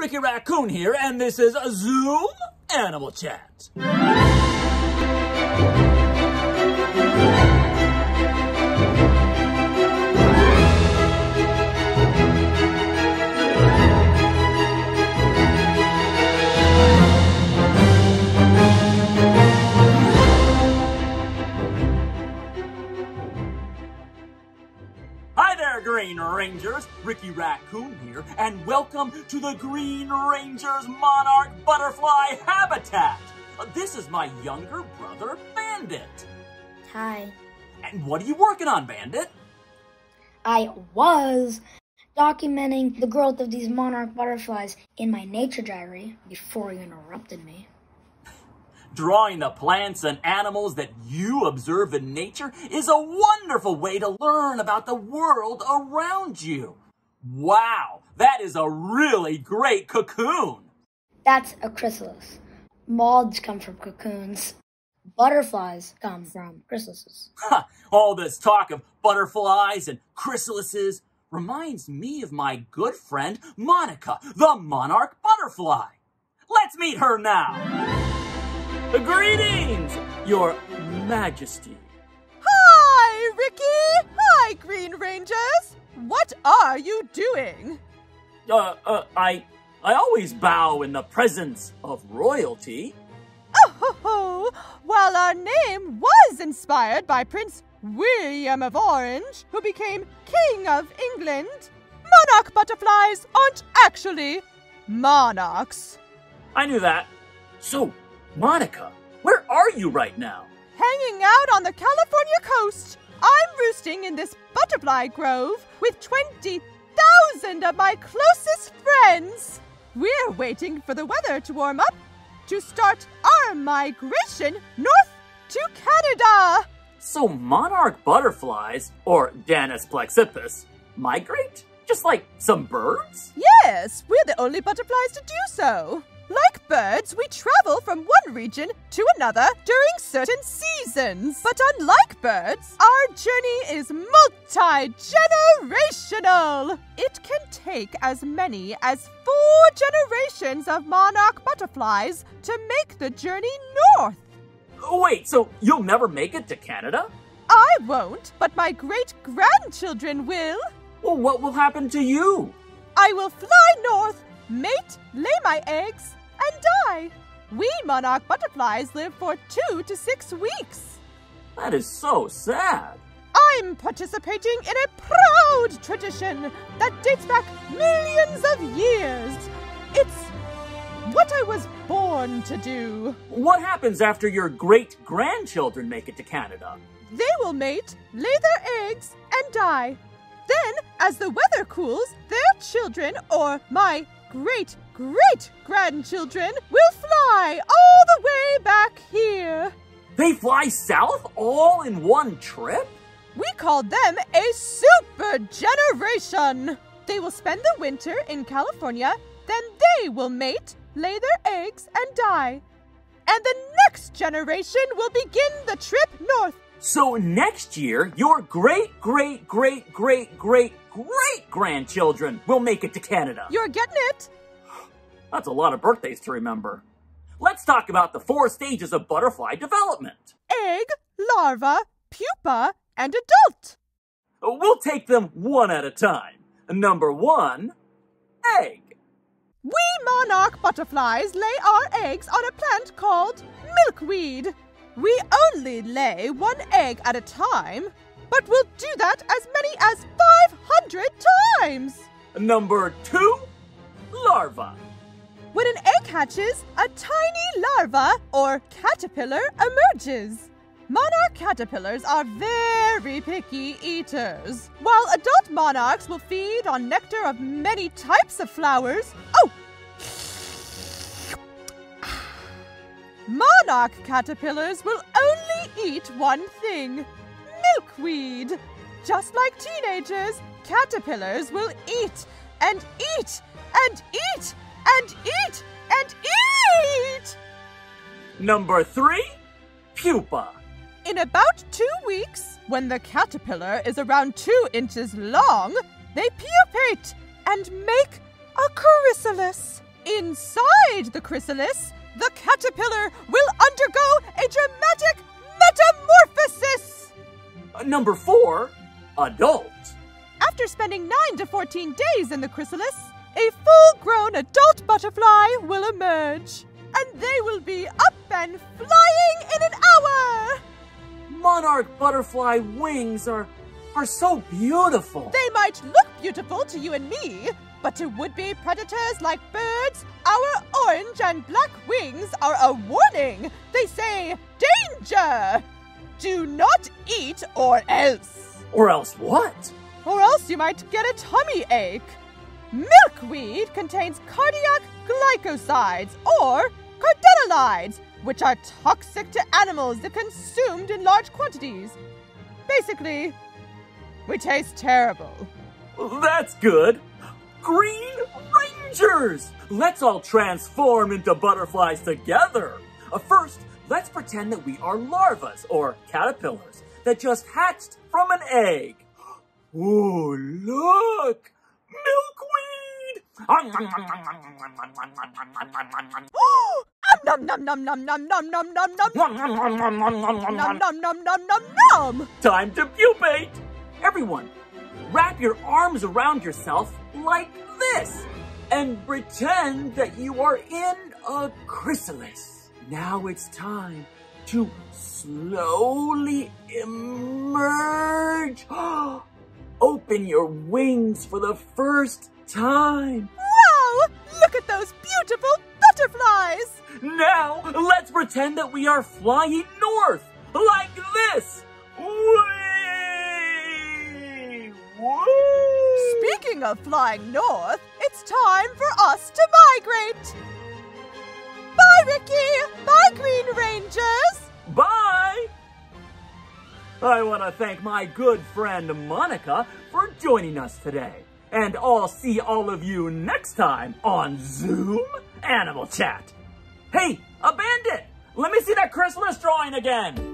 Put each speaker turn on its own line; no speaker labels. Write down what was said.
Ricky Raccoon here, and this is a Zoom Animal Chat. Rangers. Ricky Raccoon here, and welcome to the Green Rangers Monarch Butterfly Habitat. Uh, This is my younger brother, Bandit.
Hi.
And what are you working on, Bandit?
I was documenting the growth of these monarch butterflies in my nature diary before you interrupted me.
Drawing the plants and animals that you observe in nature is a wonderful way to learn about the world around you. Wow, that is a really great cocoon.
That's a chrysalis. Moths come from cocoons. Butterflies come from chrysalises.
Ha, all this talk of butterflies and chrysalises reminds me of my good friend Monica, the monarch butterfly. Let's meet her now. Greetings, Your Majesty.
Hi, Ricky! Hi, Green Rangers! What are you doing?
Uh, uh, I, I always bow in the presence of royalty.
Oh, ho, ho. While our name was inspired by Prince William of Orange, who became King of England, monarch butterflies aren't actually monarchs.
I knew that. So, Monica, where are you right now?
Hanging out on the California coast, I'm roosting in this butterfly grove with 20,000 of my closest friends. We're waiting for the weather to warm up to start our migration north to Canada.
So monarch butterflies, or Danaus plexippus, migrate? Just like some birds?
Yes, we're the only butterflies to do so. Like birds, we travel from one region to another during certain seasons. But unlike birds, our journey is multi generational. It can take as many as four generations of monarch butterflies to make the journey north.
Oh, wait, so you'll never make it to Canada?
I won't, but my great grandchildren will.
Well, what will happen to you?
I will fly north, mate, lay my eggs, and die. We monarch butterflies live for two to six weeks.
That is so sad.
I'm participating in a proud tradition that dates back millions of years. It's what I was born to do.
What happens after your great grandchildren make it to Canada?
They will mate, lay their eggs, and die. Then, as the weather cools, their children, or my great great grandchildren, will fly all the way back here.
They fly south all in one trip?
We call them a super generation. They will spend the winter in California, then they will mate, lay their eggs, and die. And the next generation will begin the trip north.
So next year, your great, great, great, great, great, great grandchildren will make it to Canada.
You're getting it?
That's a lot of birthdays to remember. Let's talk about the four stages of butterfly development.
Egg, larva, pupa, and adult.
We'll take them one at a time. Number one, egg.
We monarch butterflies lay our eggs on a plant called milkweed. We only lay one egg at a time, but we'll do that as many as 500 times.
Number two, larva.
When an egg hatches, a tiny larva or caterpillar emerges. Monarch caterpillars are very picky eaters. While adult monarchs will feed on nectar of many types of flowers. Oh! Monarch caterpillars will only eat one thing milkweed. Just like teenagers, caterpillars will eat and eat and eat
Number three, pupa.
In about two weeks, when the caterpillar is around two inches long, they pupate and make a chrysalis. Inside the chrysalis, the caterpillar will undergo a dramatic metamorphosis.
Number four, adult.
After spending 9 to 14 days in the chrysalis, a full grown adult butterfly will emerge. And they will be up and flying in an hour!
Monarch butterfly wings are are so beautiful.
They might look beautiful to you and me, but to would-be predators like birds, our orange and black wings are a warning. They say, danger! Do not eat or else.
Or else what?
Or else you might get a tummy ache. Milkweed contains cardiac glycosides or cardenolides, which are toxic to animals if consumed in large quantities. Basically, we taste terrible.
That's good. Green Rangers! Let's all transform into butterflies together. Uh, first, let's pretend that we are larvas or caterpillars that just hatched from an egg. Oh, look! Milkweed!
Nom nom nom nom nom nom nom nom nom nom nom nom nom nom nom nom.
Time to pupate! Everyone, wrap your arms around yourself like this and pretend that you are in a chrysalis. Now it's time to slowly emerge. Open your wings for the first time.
Wow! Look at those beautiful butterflies!
Now, let's pretend that we are flying north, like this. Whee!
Speaking of flying north, it's time for us to migrate. Bye, Ricky! Bye, Green Rangers!
Bye! I want to thank my good friend Monica for joining us today. And I'll see all of you next time on Zoom Animal Chat. Hey, a bandit! Let me see that chrysalis drawing again!